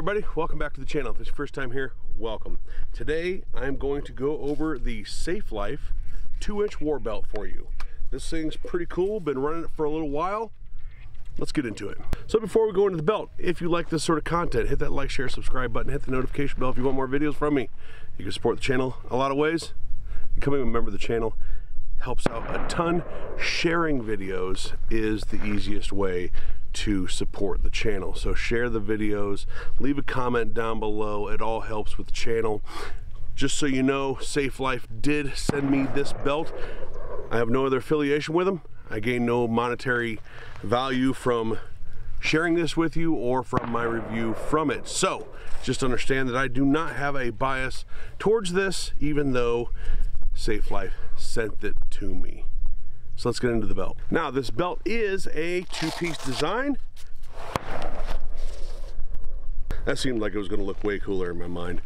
Everybody, welcome back to the channel. If this is your first time here, welcome. Today I'm going to go over the Safelife 2-inch war belt for you. This thing's pretty cool, been running it for a little while. Let's get into it. So before we go into the belt, if you like this sort of content, hit that like, share, subscribe button, hit the notification bell if you want more videos from me. You can support the channel a lot of ways. Becoming a member of the channel helps out a ton. Sharing videos is the easiest way to support the channel. So share the videos, leave a comment down below. It all helps with the channel. Just so you know, Safelife did send me this belt. I have no other affiliation with them. I gain no monetary value from sharing this with you or from my review from it. So just understand that I do not have a bias towards this, even though Safelife sent it to me. So let's get into the belt. Now this belt is a two-piece design. That seemed like it was gonna look way cooler in my mind.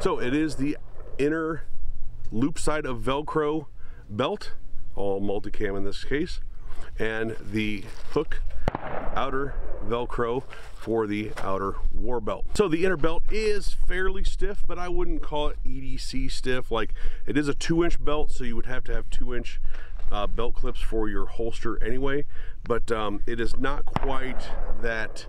So it is the inner loop side of Velcro belt, all multicam in this case, and the hook outer Velcro for the outer war belt. So the inner belt is fairly stiff, but I wouldn't call it EDC stiff. Like it is a two inch belt, so you would have to have two inch uh, belt clips for your holster anyway, but um, it is not quite that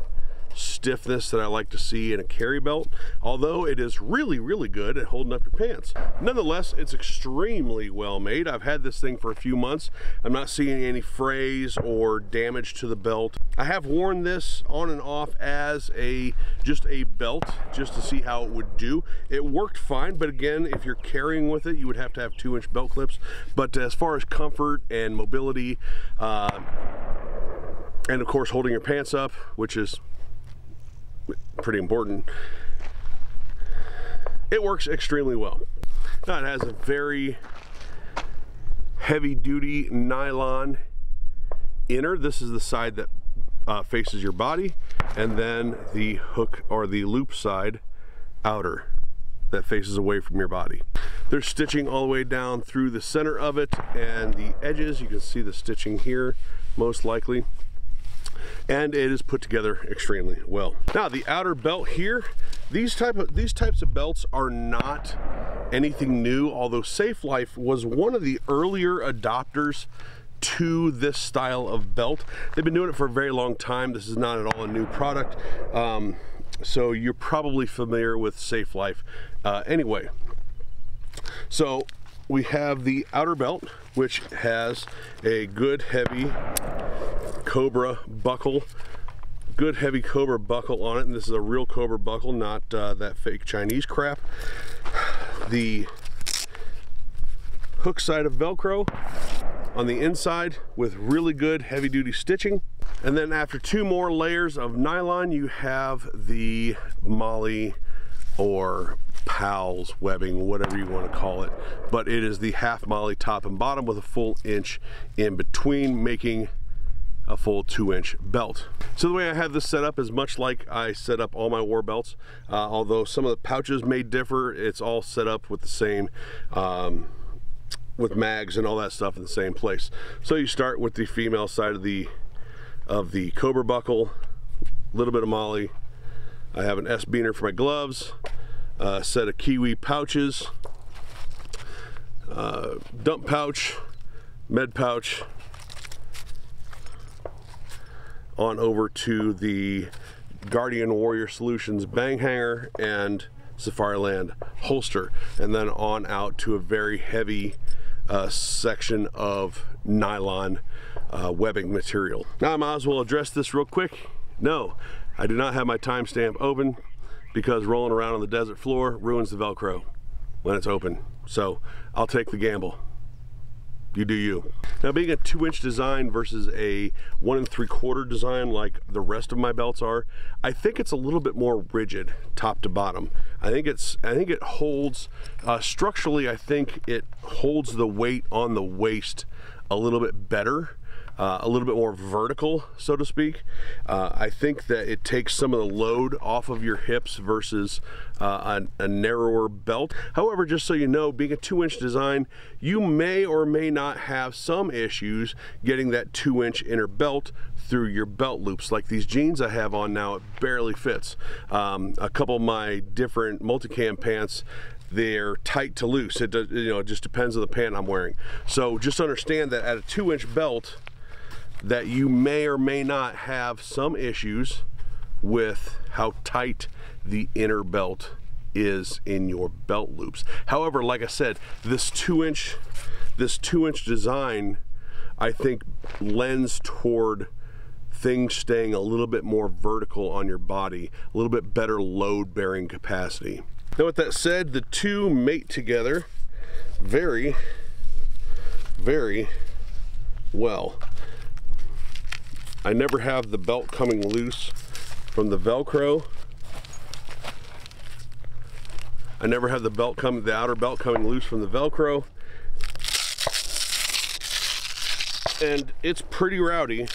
stiffness that I like to see in a carry belt, although it is really, really good at holding up your pants. Nonetheless, it's extremely well made. I've had this thing for a few months. I'm not seeing any frays or damage to the belt. I have worn this on and off as a just a belt just to see how it would do. It worked fine, but again, if you're carrying with it, you would have to have two inch belt clips. But as far as comfort and mobility, uh, and of course holding your pants up, which is pretty important. It works extremely well. Now it has a very heavy duty nylon inner. This is the side that uh, faces your body and then the hook or the loop side outer that faces away from your body. There's stitching all the way down through the center of it and the edges. You can see the stitching here most likely and it is put together extremely well. Now the outer belt here, these type of these types of belts are not anything new, although Safelife was one of the earlier adopters to this style of belt. They've been doing it for a very long time. This is not at all a new product. Um, so you're probably familiar with Safelife uh, anyway. So we have the outer belt, which has a good heavy Cobra buckle. Good heavy Cobra buckle on it, and this is a real Cobra buckle, not uh, that fake Chinese crap. The hook side of Velcro on the inside with really good heavy duty stitching. And then after two more layers of nylon, you have the MOLLE or PALS webbing, whatever you want to call it. But it is the half MOLLE top and bottom with a full inch in between, making a full two inch belt. So the way I have this set up is much like I set up all my war belts, uh, although some of the pouches may differ, it's all set up with the same, um, with mags and all that stuff in the same place. So you start with the female side of the, of the Cobra buckle, a little bit of MOLLE. I have an S-Biner for my gloves, a set of KYWI pouches, uh, dump pouch, med pouch, on over to the Guardian Warrior Solutions bang hanger and Safariland holster and then on out to a very heavy uh, section of nylon uh, webbing material. Now I might as well address this real quick. No, I do not have my timestamp open because rolling around on the desert floor ruins the Velcro when it's open. So I'll take the gamble you do you. Now being a two inch design versus a one and three quarter design like the rest of my belts are, I think it's a little bit more rigid top to bottom. I think it's, I think it holds, uh, structurally I think it holds the weight on the waist a little bit better uh, a little bit more vertical, so to speak. Uh, I think that it takes some of the load off of your hips versus uh, a, a, narrower belt. However, just so you know, being a two inch design, you may or may not have some issues getting that two inch inner belt through your belt loops. Like these jeans I have on now, it barely fits. Um, a couple of my different multicam pants, they're tight to loose. It you know, it just depends on the pant I'm wearing. So just understand that at a two inch belt, that you may or may not have some issues with how tight the inner belt is in your belt loops. However, like I said, this two inch, this two inch design, I think lends toward things staying a little bit more vertical on your body, a little bit better load bearing capacity. Now with that said, the two mate together very, very well. I never have the belt coming loose from the Velcro. I never have the belt come, the outer belt coming loose from the Velcro. And it's pretty rowdy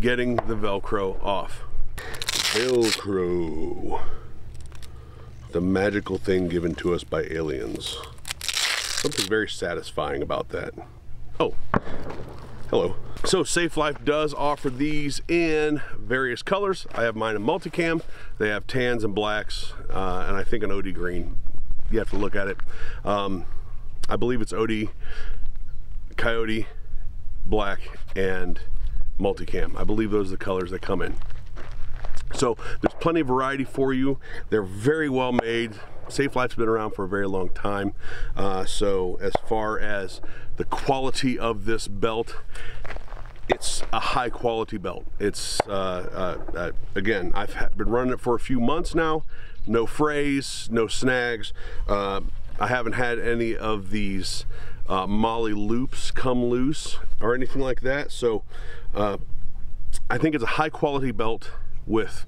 getting the Velcro off. Velcro. The magical thing given to us by aliens. Something very satisfying about that. Oh, hello. So Safelife does offer these in various colors. I have mine in multicam. They have tans and blacks, uh, and I think an OD green. You have to look at it. Um, I believe it's OD, Coyote, black, and multicam. I believe those are the colors that come in. So there's plenty of variety for you. They're very well made. Safelife's been around for a very long time. Uh, so as far as the quality of this belt, it's a high quality belt. It's, uh, uh, uh again, I've been running it for a few months now. No frays, no snags. Uh, I haven't had any of these uh, MOLLE loops come loose or anything like that. So I think it's a high quality belt with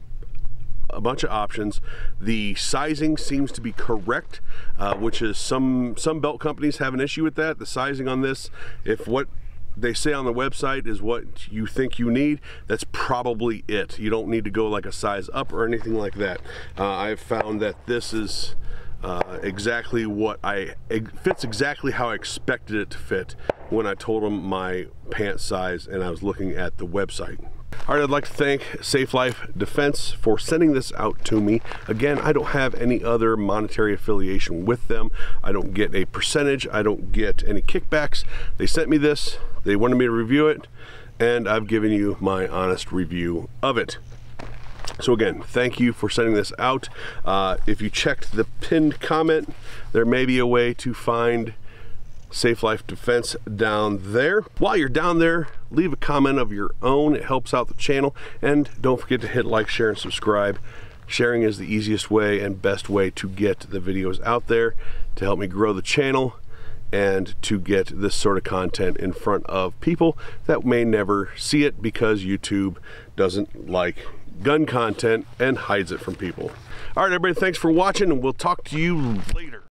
a bunch of options. The sizing seems to be correct, uh, which is some some belt companies have an issue with that. The sizing on this, if what they say on the website is what you think you need, that's probably it. You don't need to go like a size up or anything like that. Uh, I've found that this is uh, exactly what I, it fits exactly how I expected it to fit when I told them my pant size and I was looking at the website. All right, I'd like to thank Safelife Defense for sending this out to me. Again, I don't have any other monetary affiliation with them. I don't get a percentage. I don't get any kickbacks. They sent me this. They wanted me to review it, and I've given you my honest review of it. So again, thank you for sending this out. Uh, if you checked the pinned comment, there may be a way to find Safe Life Defense down there. While you're down there, leave a comment of your own. It helps out the channel. And don't forget to hit like, share, and subscribe. Sharing is the easiest way and best way to get the videos out there to help me grow the channel and to get this sort of content in front of people that may never see it because YouTube doesn't like gun content and hides it from people. All right, everybody, thanks for watching, and we'll talk to you later.